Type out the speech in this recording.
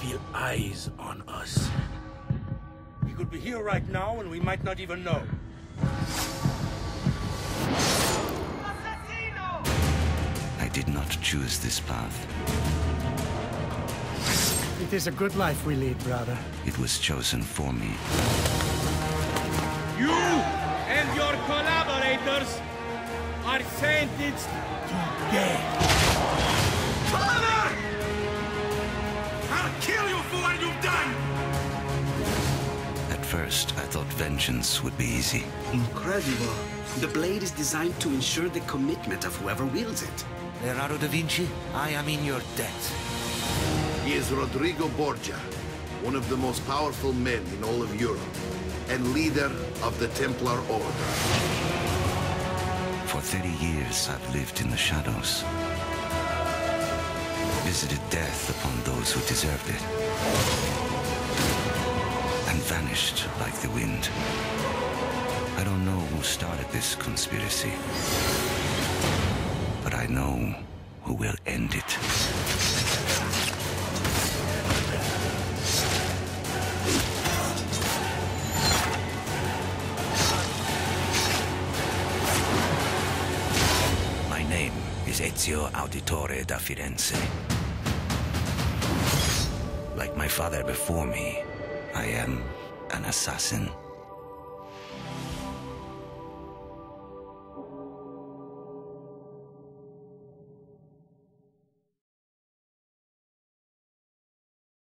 feel eyes on us. He could be here right now and we might not even know. Assassino! I did not choose this path. It is a good life we lead, brother. It was chosen for me. You and your collaborators are sentenced to death. First, I thought vengeance would be easy. Incredible. The blade is designed to ensure the commitment of whoever wields it. Leonardo da Vinci, I am in your debt. He is Rodrigo Borgia, one of the most powerful men in all of Europe, and leader of the Templar Order. For 30 years, I've lived in the shadows. Visited death upon those who deserved it. Vanished like the wind. I don't know who started this conspiracy. But I know who will end it. My name is Ezio Auditore da Firenze. Like my father before me, I am an assassin.